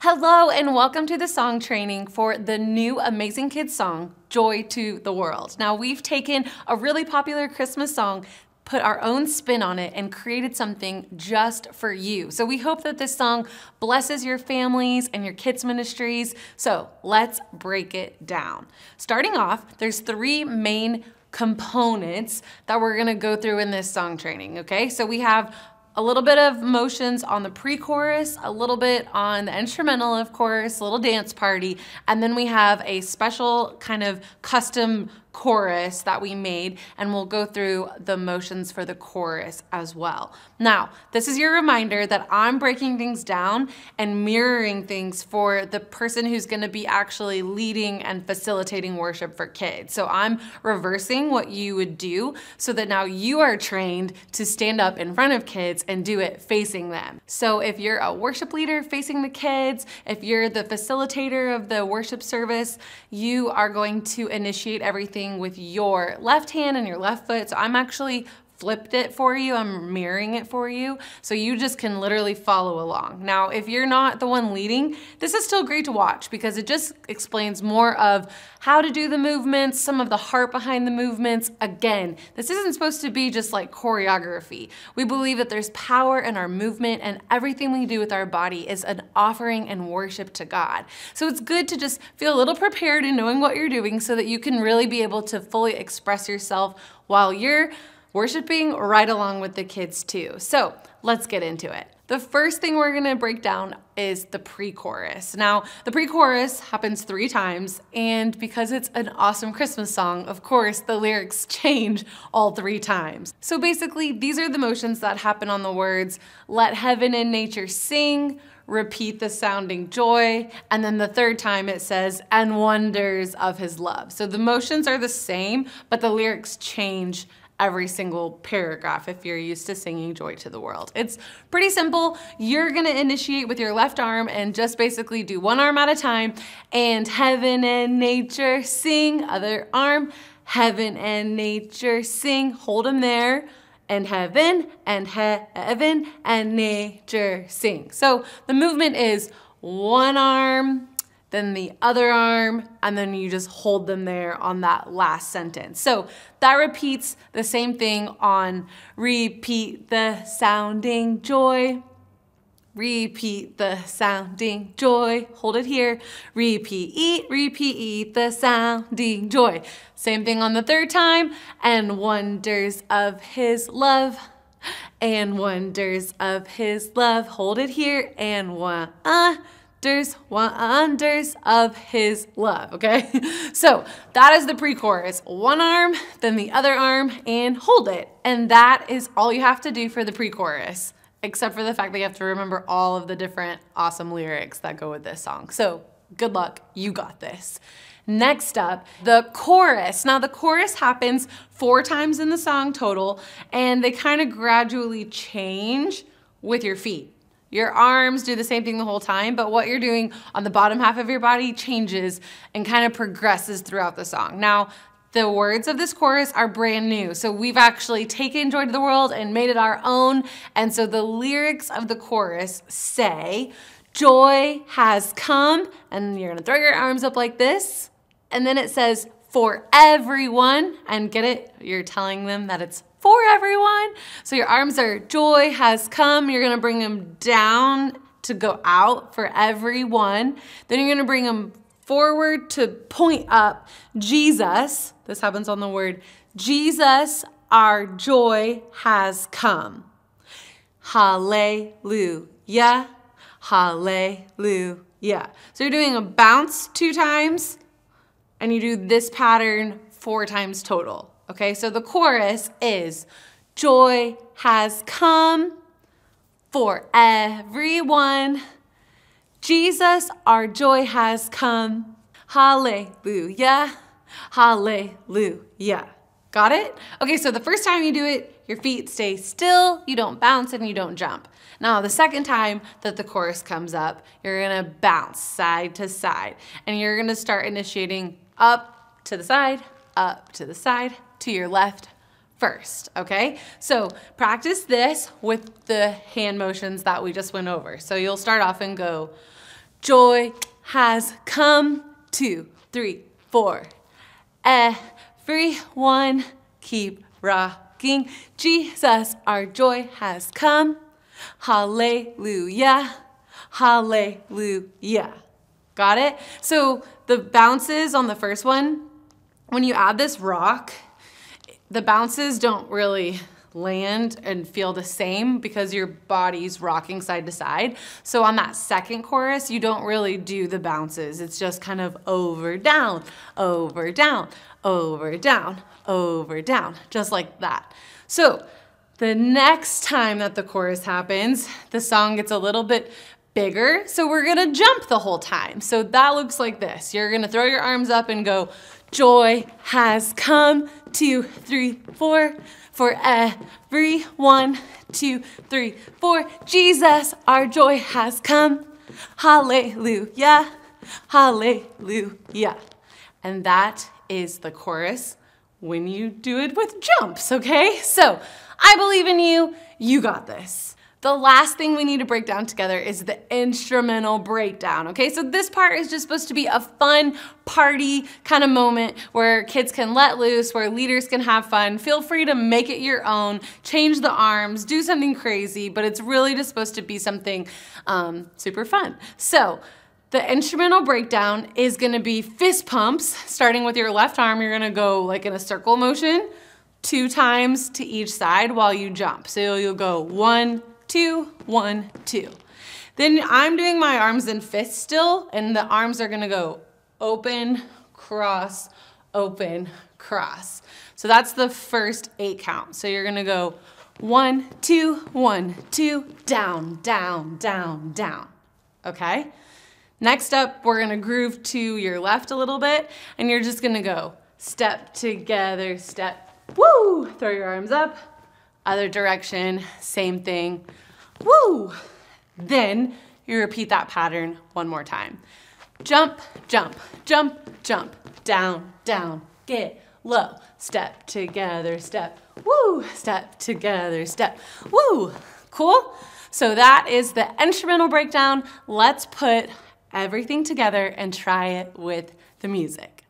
Hello, and welcome to the song training for the new Amazing Kids song, Joy to the World. Now, we've taken a really popular Christmas song put our own spin on it and created something just for you. So we hope that this song blesses your families and your kids' ministries. So let's break it down. Starting off, there's three main components that we're gonna go through in this song training, okay? So we have a little bit of motions on the pre-chorus, a little bit on the instrumental, of course, a little dance party, and then we have a special kind of custom chorus that we made and we'll go through the motions for the chorus as well. Now, this is your reminder that I'm breaking things down and mirroring things for the person who's gonna be actually leading and facilitating worship for kids. So I'm reversing what you would do so that now you are trained to stand up in front of kids and do it facing them. So if you're a worship leader facing the kids, if you're the facilitator of the worship service, you are going to initiate everything with your left hand and your left foot. So I'm actually flipped it for you, I'm mirroring it for you, so you just can literally follow along. Now, if you're not the one leading, this is still great to watch because it just explains more of how to do the movements, some of the heart behind the movements. Again, this isn't supposed to be just like choreography. We believe that there's power in our movement and everything we do with our body is an offering and worship to God. So it's good to just feel a little prepared in knowing what you're doing so that you can really be able to fully express yourself while you're worshiping right along with the kids too. So let's get into it. The first thing we're gonna break down is the pre-chorus. Now, the pre-chorus happens three times, and because it's an awesome Christmas song, of course, the lyrics change all three times. So basically, these are the motions that happen on the words, let heaven and nature sing, repeat the sounding joy, and then the third time it says, and wonders of his love. So the motions are the same, but the lyrics change every single paragraph if you're used to singing joy to the world. It's pretty simple. You're gonna initiate with your left arm and just basically do one arm at a time and heaven and nature sing, other arm, heaven and nature sing, hold them there and heaven and heaven and nature sing. So the movement is one arm, then the other arm, and then you just hold them there on that last sentence. So that repeats the same thing on repeat the sounding joy. Repeat the sounding joy. Hold it here. Repeat, repeat the sounding joy. Same thing on the third time. And wonders of his love. And wonders of his love. Hold it here. And one. Uh, wonders, wonders of his love, okay? So that is the pre-chorus. One arm, then the other arm, and hold it. And that is all you have to do for the pre-chorus, except for the fact that you have to remember all of the different awesome lyrics that go with this song. So good luck, you got this. Next up, the chorus. Now the chorus happens four times in the song total, and they kind of gradually change with your feet. Your arms do the same thing the whole time, but what you're doing on the bottom half of your body changes and kind of progresses throughout the song. Now, the words of this chorus are brand new. So we've actually taken Joy to the World and made it our own. And so the lyrics of the chorus say, Joy has come, and you're gonna throw your arms up like this. And then it says, for everyone, and get it? You're telling them that it's for everyone. So your arms are joy has come. You're gonna bring them down to go out for everyone. Then you're gonna bring them forward to point up. Jesus, this happens on the word, Jesus, our joy has come. Hallelujah. Hallelujah. So you're doing a bounce two times and you do this pattern four times total. Okay, so the chorus is Joy has come for everyone. Jesus, our joy has come. Hallelujah. Hallelujah. Got it? Okay, so the first time you do it, your feet stay still, you don't bounce and you don't jump. Now, the second time that the chorus comes up, you're gonna bounce side to side and you're gonna start initiating up to the side, up to the side, to your left first, okay? So practice this with the hand motions that we just went over. So you'll start off and go, Joy has come. Two, three, four. Everyone keep rocking. Jesus, our joy has come. Hallelujah. Hallelujah. Got it? So the bounces on the first one, when you add this rock, the bounces don't really land and feel the same because your body's rocking side to side. So on that second chorus, you don't really do the bounces. It's just kind of over, down, over, down, over, down, over, down, just like that. So the next time that the chorus happens, the song gets a little bit bigger. So we're gonna jump the whole time. So that looks like this. You're gonna throw your arms up and go, joy has come, two, three, four, for every one, two, three, four. Jesus, our joy has come. Hallelujah, hallelujah. And that is the chorus when you do it with jumps, okay? So I believe in you, you got this. The last thing we need to break down together is the instrumental breakdown, okay? So this part is just supposed to be a fun party kind of moment where kids can let loose, where leaders can have fun. Feel free to make it your own, change the arms, do something crazy, but it's really just supposed to be something um, super fun. So the instrumental breakdown is gonna be fist pumps, starting with your left arm, you're gonna go like in a circle motion, two times to each side while you jump. So you'll go one, two, one, two. Then I'm doing my arms and fists still, and the arms are gonna go open, cross, open, cross. So that's the first eight count. So you're gonna go one, two, one, two, down, down, down, down, okay? Next up, we're gonna groove to your left a little bit, and you're just gonna go step together, step, woo, throw your arms up, other direction, same thing, woo. Then you repeat that pattern one more time. Jump, jump, jump, jump, down, down, get low, step together, step, woo, step together, step, woo. Cool? So that is the instrumental breakdown. Let's put everything together and try it with the music.